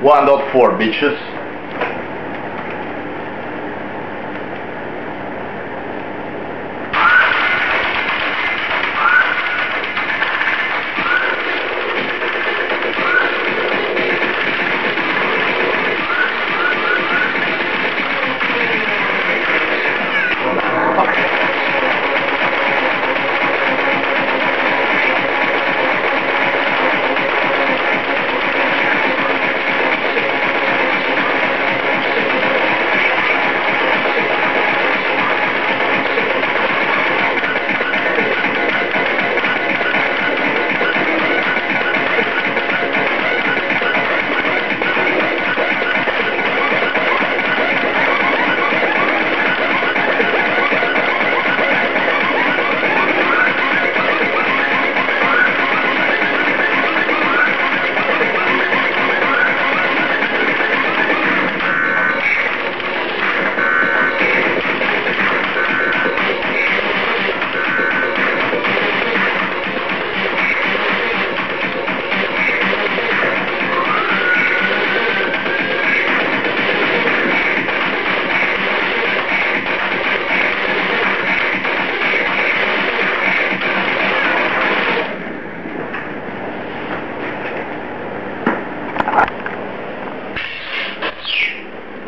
1.4 bitches.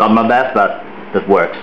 Done my best, but it works.